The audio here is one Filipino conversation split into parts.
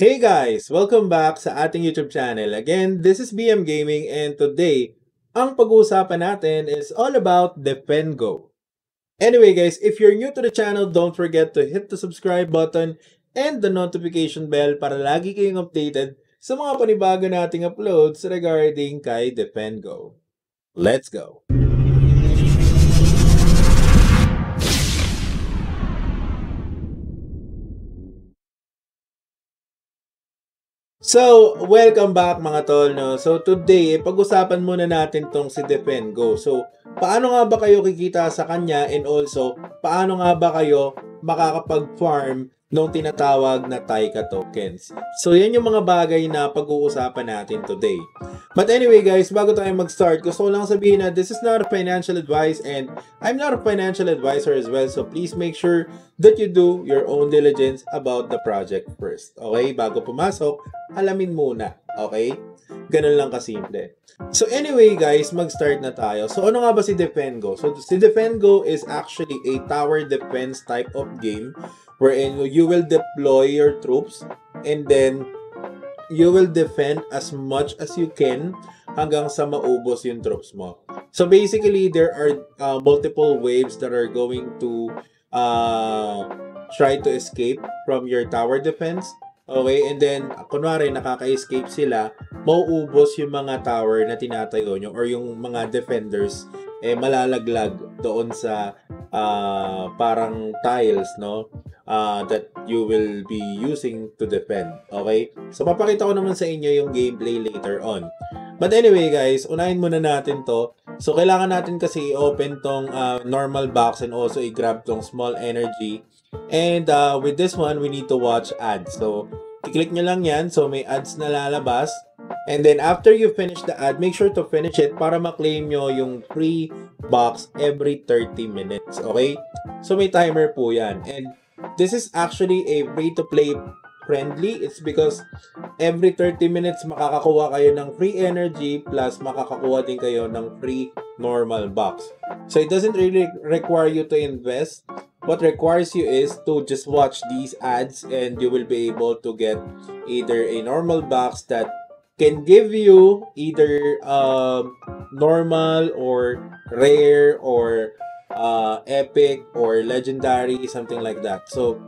Hey guys! Welcome back sa ating YouTube channel. Again, this is BM Gaming and today, ang pag-uusapan natin is all about Defend Go. Anyway guys, if you're new to the channel, don't forget to hit the subscribe button and the notification bell para lagi kayong updated sa mga panibago nating uploads regarding kay Defend Go. Let's go! So, welcome back mga tol, no? So, today, pag-usapan muna natin tong si Defend Go. So, paano nga ba kayo kikita sa kanya and also, paano nga ba kayo makakapag-farm nung tinatawag na Taika tokens. So, yan yung mga bagay na pag-uusapan natin today. But anyway guys, bago tayo mag-start, gusto ko lang sabihin na this is not a financial advice and I'm not a financial advisor as well. So, please make sure that you do your own diligence about the project first. Okay? Bago pumasok, alamin muna. Okay? Ganun lang kasimple. So anyway guys, mag-start na tayo. So ano nga ba si Defengo? So si Defengo is actually a tower defense type of game wherein you will deploy your troops and then you will defend as much as you can hanggang sa maubos yung troops mo. So basically, there are uh, multiple waves that are going to uh, try to escape from your tower defense. Okay, and then, kunwari, nakaka-escape sila, mauubos yung mga tower na tinatayo nyo or yung mga defenders, eh, malalaglag doon sa uh, parang tiles, no? uh, that you will be using to defend. Okay? So, papakita ko naman sa inyo yung gameplay later on. But anyway, guys, unahin muna natin to. So, kailangan natin kasi i-open tong uh, normal box and also i-grab tong small energy. And uh, with this one, we need to watch ads. So, i-click nyo lang yan. So, may ads na lalabas. And then, after you finish the ad, make sure to finish it para ma-claim nyo yung free box every 30 minutes. Okay? So, may timer po yan. And This is actually a free-to-play friendly. It's because every 30 minutes makakakuha kayo ng free energy plus makakakuha din kayo ng free normal box. So it doesn't really require you to invest. What requires you is to just watch these ads and you will be able to get either a normal box that can give you either um, normal or rare or uh, epic or legendary, something like that. So,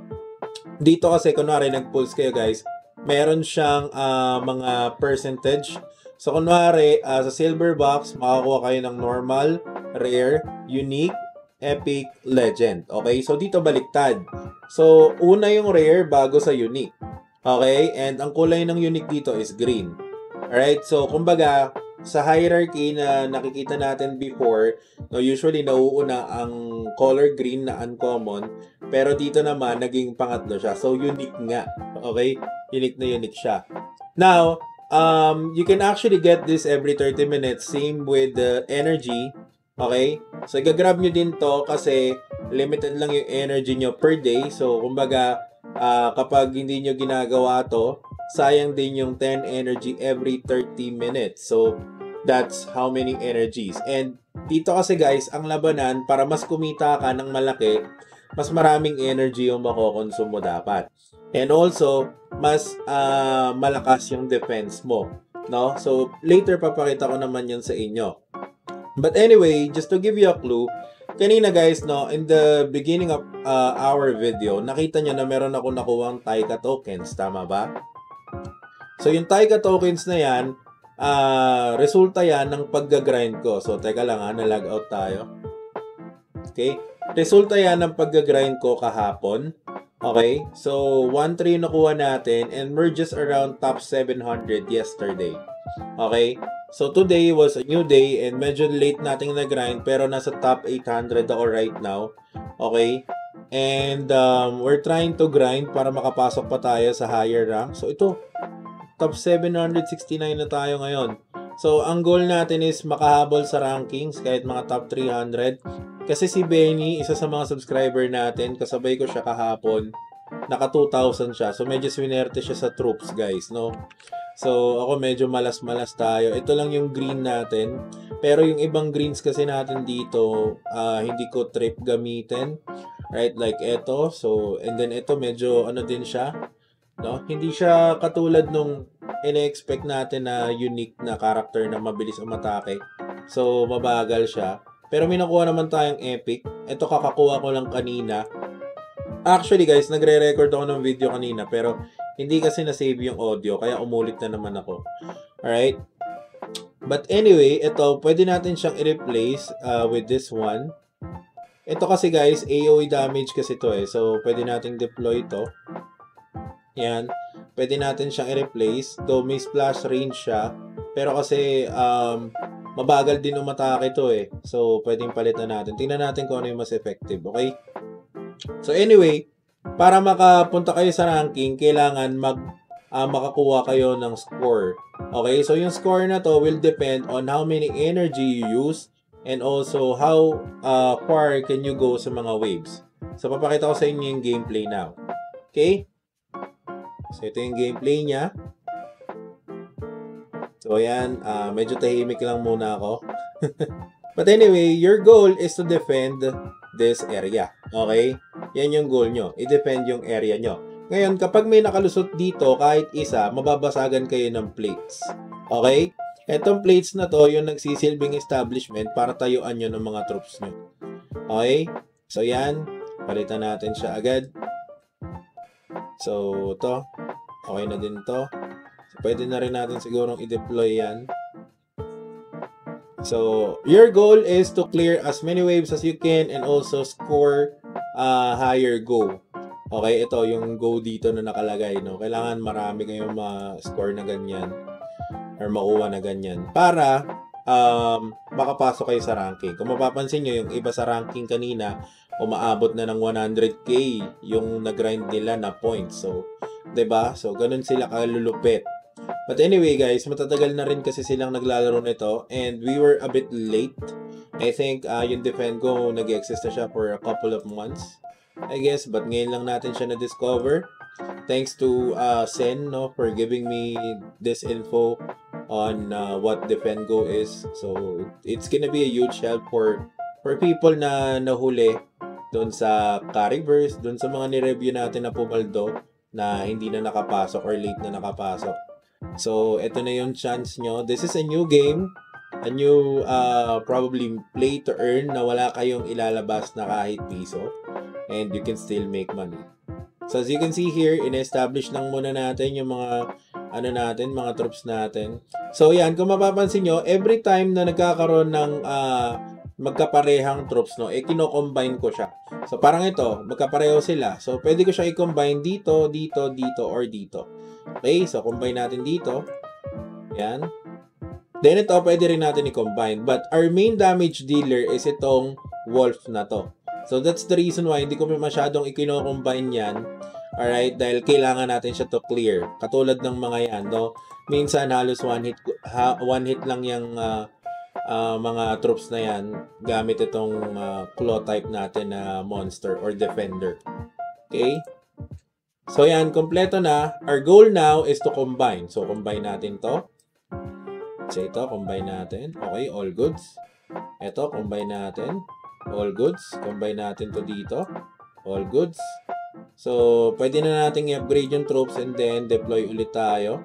dito kasi, kunwari, nag-pulse kayo guys, meron siyang uh, mga percentage. So, kunwari, uh, sa silver box, makakuha kayo ng normal, rare, unique, epic, legend. Okay? So, dito baliktad. So, una yung rare bago sa unique. Okay? And ang kulay ng unique dito is green. Alright? So, kumbaga, sa hierarchy na nakikita natin before, no, usually nauuna ang color green na uncommon, pero dito naman naging pangatlo siya. So unique nga. Okay? Unique na unique siya. Now, um, you can actually get this every 30 minutes. Same with the energy. Okay? So, gagrab nyo din to kasi limited lang yung energy nyo per day. So, kumbaga, uh, kapag hindi nyo ginagawa to, sayang din yung 10 energy every 30 minutes. So, that's how many energies. And dito kasi guys, ang labanan, para mas kumita ka ng malaki, mas maraming energy yung makokonsume mo dapat. And also, mas uh, malakas yung defense mo. No? So, later papakita ko naman yun sa inyo. But anyway, just to give you a clue, kanina guys, no, in the beginning of uh, our video, nakita nyo na meron ako nakuwang Taika tokens, tama ba? So, yung Taika tokens na yan, uh, resulta yan ng pagga-grind ko. So, teka lang ha, na-log out tayo. Okay? Resulta yan ng pagga-grind ko kahapon. Okay? So, 1-3 nakuha natin and just around top 700 yesterday. Okay? So, today was a new day and medyo late nating na-grind pero nasa top 800 ako right now. Okay? And um, we're trying to grind para makapasok pa tayo sa higher rank. So, ito, top 769 na tayo ngayon. So, ang goal natin is makahabol sa rankings kahit mga top 300. Kasi si Benny, isa sa mga subscriber natin, kasabay ko siya kahapon. Naka 2,000 siya. So, medyo swinerte siya sa troops, guys, no? So, ako medyo malas-malas tayo. Ito lang yung green natin. Pero yung ibang greens kasi natin dito, uh, hindi ko trip gamitin. Right? Like ito. So, and then ito medyo ano din siya No? Hindi siya katulad nung ine-expect natin na unique na character na mabilis umatake. So, mabagal siya. Pero may nakuha naman tayong epic. Ito kakakuha ko lang kanina. Actually guys, nagre-record ako ng video kanina pero hindi kasi na-save yung audio kaya umulit na naman ako. Alright? But anyway, ito, pwede natin siyang i-replace uh, with this one. Ito kasi guys, AoE damage kasi to eh. So, pwede nating deploy to. Yan. Pwede natin siyang i-replace. Though may splash range siya. Pero kasi, um, mabagal din umatake to eh. So, pwedeng palitan natin. Tingnan natin kung ano yung mas effective. Okay? So, anyway, para makapunta kayo sa ranking, kailangan mag uh, makakuha kayo ng score. Okay? So, yung score na to will depend on how many energy you use and also how uh, far can you go sa mga waves. So, papakita ko sa inyo yung gameplay now. Okay? So, ito yung gameplay niya. So, ayan. Uh, medyo tahimik lang muna ako. But anyway, your goal is to defend this area. Okay? Yan yung goal nyo. I-defend yung area nyo. Ngayon, kapag may nakalusot dito, kahit isa, mababasagan kayo ng plates. Okay? Etong plates na to, yung nagsisilbing establishment para tayuan nyo ng mga troops nyo. Okay? So, yan. Palitan natin siya agad. So, to. Okay na din to. So, pwede na rin natin sigurong i-deploy yan. So, your goal is to clear as many waves as you can and also score uh, higher go. Okay, ito yung go dito na nakalagay. No? Kailangan marami kayong ma-score na ganyan or makuha na ganyan para um, makapasok kayo sa ranking. Kung mapapansin nyo, yung iba sa ranking kanina, umaabot na ng 100k yung nag-grind nila na points. So, 'di ba? So, ganun sila kalulupit. But anyway, guys, matatagal na rin kasi silang naglalaro nito and we were a bit late. I think uh, yung Defend Go nag-exist na siya for a couple of months. I guess, but ngayon lang natin siya na-discover. Thanks to uh, Sen no, for giving me this info on uh, what Defengo is. So it's gonna be a huge help for for people na nahuli doon sa Cariverse, doon sa mga ni-review natin na pumaldo na hindi na nakapasok or late na nakapasok. So, ito na yung chance nyo. This is a new game, a new uh, probably play to earn na wala kayong ilalabas na kahit piso and you can still make money. So, as you can see here, in-establish lang muna natin yung mga ano natin, mga troops natin. So, yan, kung mapapansin nyo, every time na nagkakaroon ng uh, magkaparehang troops, no, eh, kino-combine ko siya. So, parang ito, magkapareho sila. So, pwede ko siya i-combine dito, dito, dito, or dito. Okay, so, combine natin dito. Yan. Then, ito, pwede rin natin i-combine. But, our main damage dealer is itong wolf na to. So, that's the reason why hindi ko masyadong i-combine yan Alright, dahil kailangan natin siya to clear. Katulad ng mga yan, no? Minsan halos one hit ha, one hit lang yung uh, uh, mga troops na yan gamit itong uh, claw type natin na monster or defender. Okay? So yan, kompleto na. Our goal now is to combine. So combine natin to. So ito, combine natin. Okay, all goods. Ito, combine natin. All goods. Combine natin to dito. All goods. So, pwede na natin i-upgrade yung troops and then deploy ulit tayo.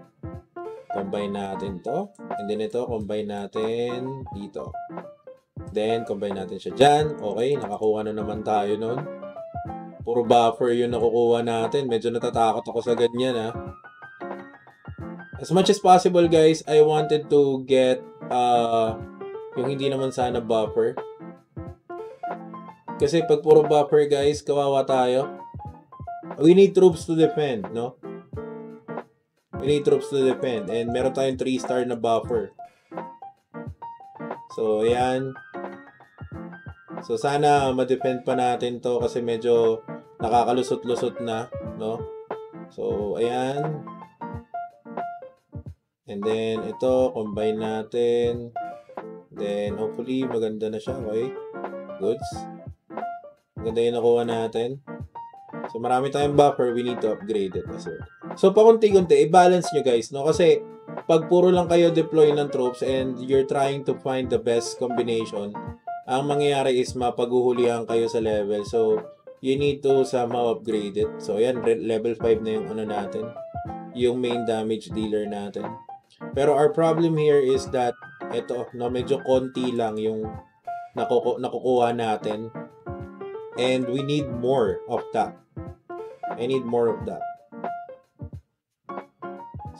Combine natin to. And then ito, combine natin dito. Then, combine natin siya dyan. Okay, nakakuha na naman tayo nun. Puro buffer yung nakukuha natin. Medyo natatakot ako sa ganyan, ha. As much as possible, guys, I wanted to get uh, yung hindi naman sana buffer. Kasi pag puro buffer, guys, kawawa tayo we need troops to defend, no? We need troops to defend. And meron tayong 3 star na buffer. So, ayan. So, sana ma-defend pa natin to kasi medyo nakakalusot-lusot na, no? So, ayan. And then, ito, combine natin. Then, hopefully, maganda na siya. Okay? Goods. Maganda yung nakuha natin. So, marami tayong buffer, we need to upgrade it as well. So, pakunti-kunti, i-balance nyo guys, no? Kasi, pag puro lang kayo deploy ng troops and you're trying to find the best combination, ang mangyayari is mapaghuhulihan kayo sa level. So, you need to somehow upgrade it. So, yan, re- level 5 na yung ano natin. Yung main damage dealer natin. Pero our problem here is that, eto, no, medyo konti lang yung nakuku- nakukuha natin. And we need more of that. I need more of that.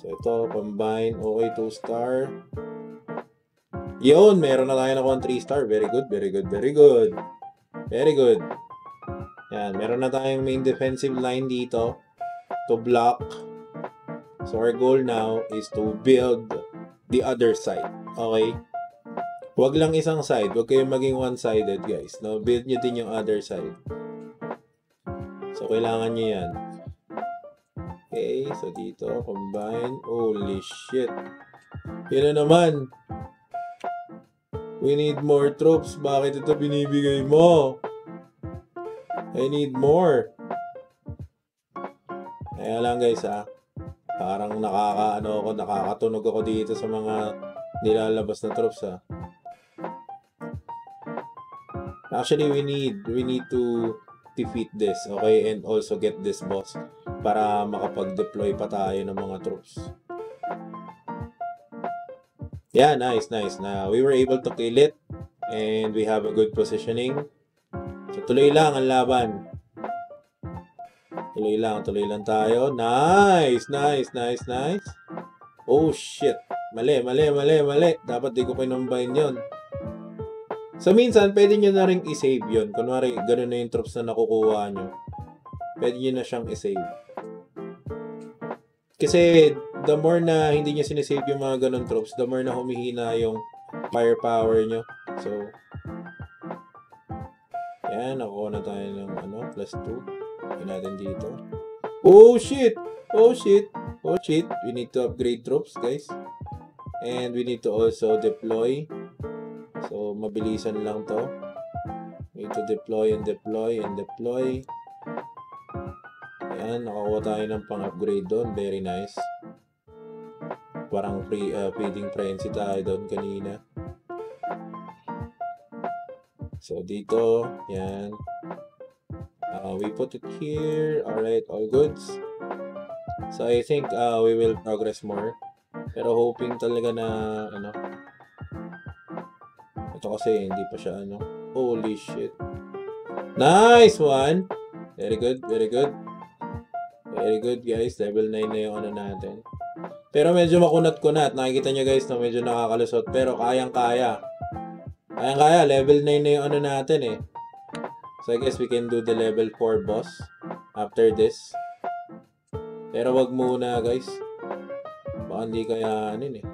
So, ito, combine. Okay, 2 star. Yun, meron na tayo na 3 star. Very good, very good, very good. Very good. Yan, meron na tayong main defensive line dito to block. So, our goal now is to build the other side. Okay? Huwag lang isang side. Huwag kayong maging one-sided, guys. No? Build nyo din yung other side. So, kailangan nyo yan. Okay, so dito, combine. Holy shit. Yun na naman. We need more troops. Bakit ito binibigay mo? I need more. Kaya lang guys ha. Parang nakaka ano ako, nakakatunog ako dito sa mga nilalabas na troops ha. Actually, we need we need to defeat this, okay? And also get this boss para makapag-deploy pa tayo ng mga troops. Yeah, nice, nice. Na we were able to kill it and we have a good positioning. So tuloy lang ang laban. Tuloy lang, tuloy lang tayo. Nice, nice, nice, nice. Oh shit. Mali, mali, mali, mali. Dapat di ko kinumbine yon. So minsan, pwede nyo na rin i-save yun. Kunwari, ganun na yung troops na nakukuha nyo. Pwede nyo na siyang i-save. Kasi, the more na hindi nyo sinisave yung mga ganun troops, the more na humihina yung firepower nyo. So, yan, nakuha na tayo ng ano, plus 2. Yan natin dito. Oh, shit! Oh, shit! Oh, shit! We need to upgrade troops, guys. And we need to also deploy. So, mabilisan lang to. We need to deploy and deploy and deploy. Ayan, nakakuha tayo ng pang-upgrade doon. Very nice. Parang pre, uh, feeding frenzy tayo doon kanina. So, dito, yan. Uh, we put it here. Alright, all goods. So, I think uh, we will progress more. Pero hoping talaga na, ano, ito kasi hindi pa siya, ano, holy shit. Nice one! Very good, very good. Very good guys, level 9 na yung ano natin. Pero medyo makunat-kunat. Nakikita nyo guys na medyo nakakalusot. Pero kayang-kaya. Kayang-kaya, level 9 na yung ano natin eh. So I guess we can do the level 4 boss after this. Pero wag muna guys. Baka hindi kayanin eh.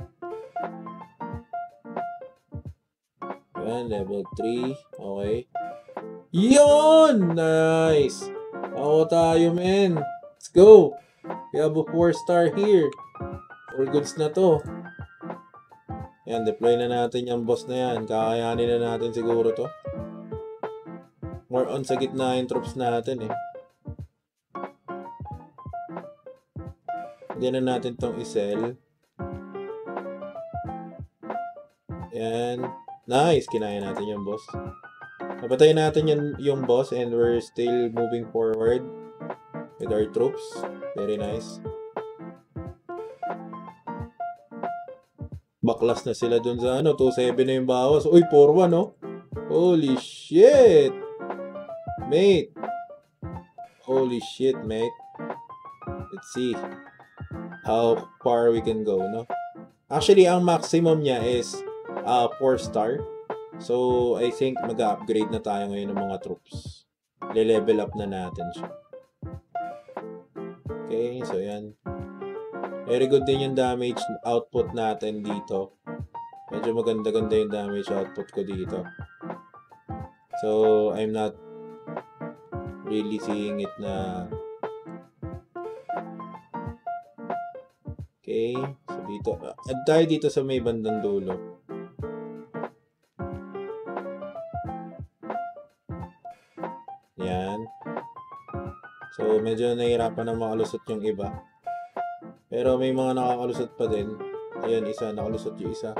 Yan, level 3. Okay. Yun! Nice! Ako tayo, men. Let's go! We have a 4 star here. All goods na to. Yan, deploy na natin yung boss na yan. Kakayanin na natin siguro to. More on sa gitna yung troops natin eh. Hindi na natin tong isell. Yan. Nice! Kinaya natin yung boss. Napatay natin yung, yung boss and we're still moving forward with our troops. Very nice. Baklas na sila dun sa ano, 2-7 na yung bawas. Uy, 4-1 no? Holy shit! Mate! Holy shit, mate. Let's see how far we can go, no? Actually, ang maximum niya is uh, 4 star. So, I think mag-upgrade na tayo ngayon ng mga troops. Le-level up na natin siya. Okay, so yan. Very good din yung damage output natin dito. Medyo maganda-ganda yung damage output ko dito. So, I'm not really seeing it na Okay, so dito. Add tayo dito sa may bandang dulo. Yan. So, medyo nahihirapan na makalusot yung iba. Pero may mga nakakalusot pa din. Ayan, isa. Nakalusot yung isa.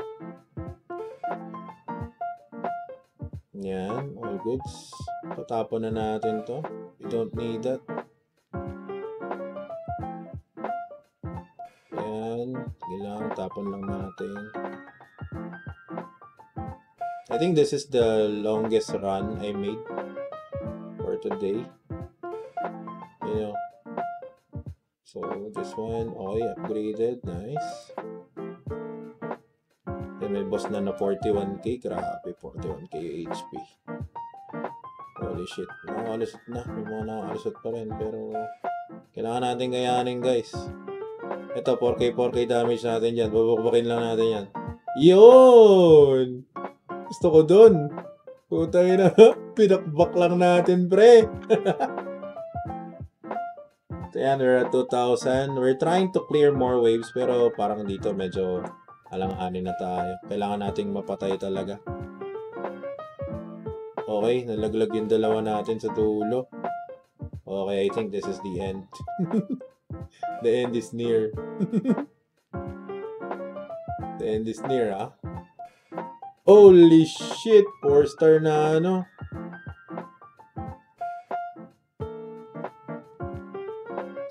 Yan. All goods. Tatapon na natin to. We don't need that. Ayan. Sige. Tapon lang natin. I think this is the longest run I made for today. You. So, this one, okay, upgraded. Nice. Then may boss na na 41k. Grabe, 41k HP. Holy shit. Nakakalusot na. May mga nakakalusot pa rin. Pero, kailangan natin kayanin, guys. Ito, 4k, 4k damage natin dyan. Babukbakin lang natin yan. Yun! Gusto ko dun. Putay na. Pinakbak lang natin, pre. So, yan, we're at 2,000. We're trying to clear more waves, pero parang dito medyo alang-anin na tayo. Kailangan nating mapatay talaga. Okay, nalaglag yung dalawa natin sa tulo. Okay, I think this is the end. the end is near. the end is near, ah. Holy shit! 4 star na ano.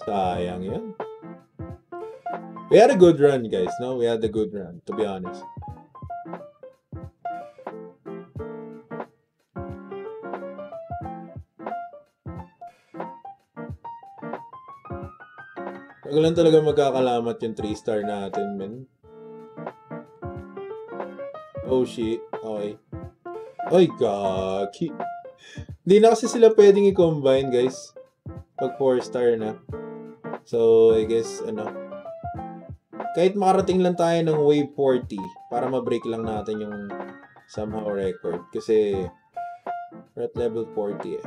Sayang yun. We had a good run, guys. No, we had a good run, to be honest. Tagalan talaga magkakalamat yung 3 star natin, men. Oh shit. Okay. Ay, gaki. Hindi na kasi sila pwedeng i-combine, guys. Pag 4 star na. So, I guess, ano, kahit makarating lang tayo ng wave 40 para ma-break lang natin yung somehow record. Kasi, we're at level 40 eh.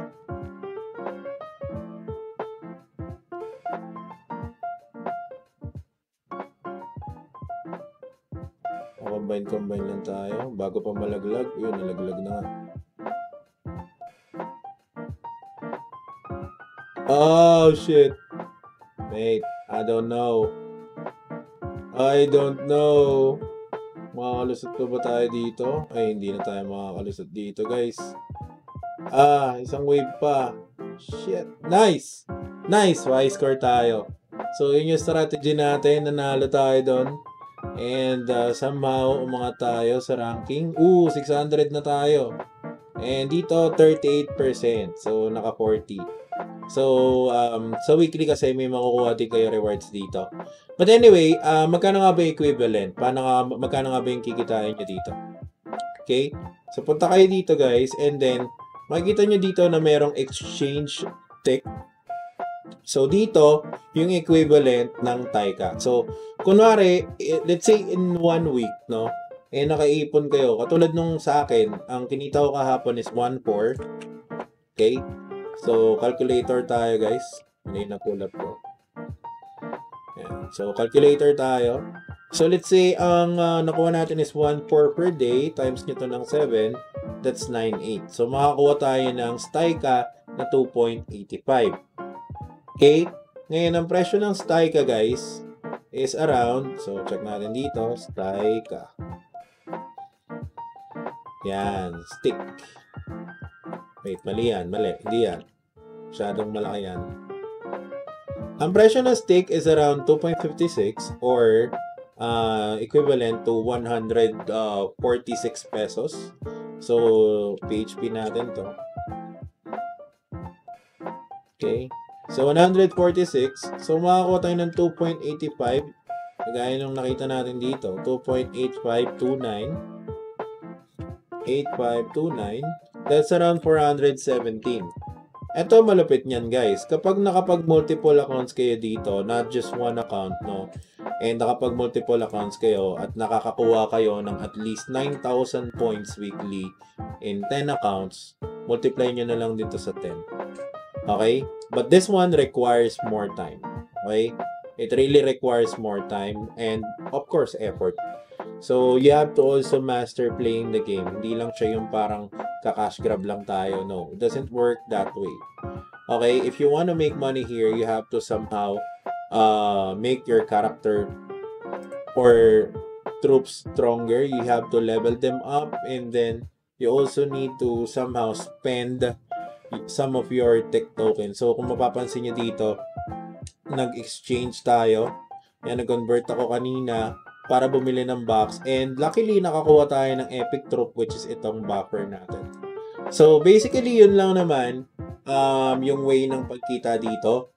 Tayo. Bago pa malaglag, yun, nalaglag na. Oh, shit. Mate, I don't know. I don't know. Makakalusot pa ba tayo dito? Ay, hindi na tayo makakalusot dito, guys. Ah, isang wave pa. Shit. Nice! Nice! Y score tayo. So, yun yung strategy natin. Nanalo tayo doon. And uh, somehow, umangat tayo sa ranking. Ooh, 600 na tayo. And dito, 38%. So, naka 40. So, um, sa weekly kasi may makukuha din kayo rewards dito. But anyway, uh, magkano nga ba equivalent? Paano nga, magkano nga ba yung kikitain nyo dito? Okay? So, punta kayo dito guys. And then, makikita nyo dito na merong exchange tech. So, dito, yung equivalent ng Taika. So, kunwari, let's say in one week, no? Eh, nakaipon kayo. Katulad nung sa akin, ang kinita ko kahapon is 1.4. Okay? So, calculator tayo, guys. Ano yung napull up ko? Ayan. So, calculator tayo. So, let's say, ang uh, nakuha natin is 1.4 per day times nyo to ng 7. That's 9.8. So, makakuha tayo ng Styka na 2.85. Okay? Ngayon, ang presyo ng Styka, guys, is around, so, check natin dito, Styka. Yan, stick. Wait, mali yan. Mali. Hindi yan. Masyadong malaki yan. Ang presyo ng stick is around 2.56 or uh, equivalent to 146 pesos. So, PHP natin to. Okay. So, 146. So, makakuha tayo ng 2.85. Kagaya nung nakita natin dito. 2.8529. 8529. That's around 417. Ito malupit niyan guys. Kapag nakapag multiple accounts kayo dito, not just one account, no? And nakapag multiple accounts kayo at nakakakuha kayo ng at least 9,000 points weekly in 10 accounts, multiply nyo na lang dito sa 10. Okay? But this one requires more time. Okay? It really requires more time and of course effort. So, you have to also master playing the game. Hindi lang siya yung parang kakash grab lang tayo. No, it doesn't work that way. Okay, if you want to make money here, you have to somehow uh, make your character or troops stronger. You have to level them up and then you also need to somehow spend some of your tech tokens. So, kung mapapansin nyo dito, nag-exchange tayo. Yan, nag-convert ako kanina para bumili ng box. And luckily, nakakuha tayo ng Epic Troop which is itong backer natin. So, basically, yun lang naman um, yung way ng pagkita dito.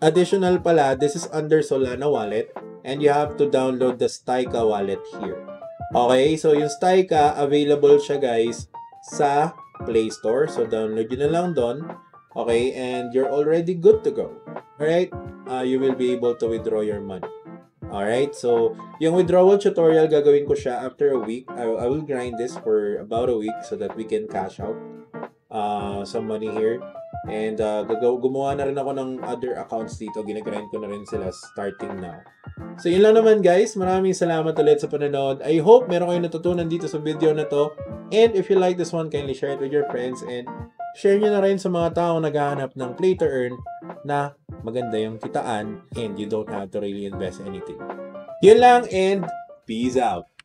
Additional pala, this is under Solana wallet and you have to download the Stika wallet here. Okay, so yung Stika, available siya guys sa Play Store. So, download yun na lang doon. Okay, and you're already good to go. Alright, uh, you will be able to withdraw your money. Alright, so yung withdrawal tutorial gagawin ko siya after a week. I, I will grind this for about a week so that we can cash out uh, some money here. And uh, gagaw gumawa na rin ako ng other accounts dito. Ginagrind ko na rin sila starting now. So yun lang naman guys. Maraming salamat ulit sa panonood. I hope meron kayong natutunan dito sa video na to. And if you like this one, kindly share it with your friends and share nyo na rin sa mga tao naghahanap ng play to earn na maganda yung kitaan and you don't have to really invest anything. Yun lang and peace out!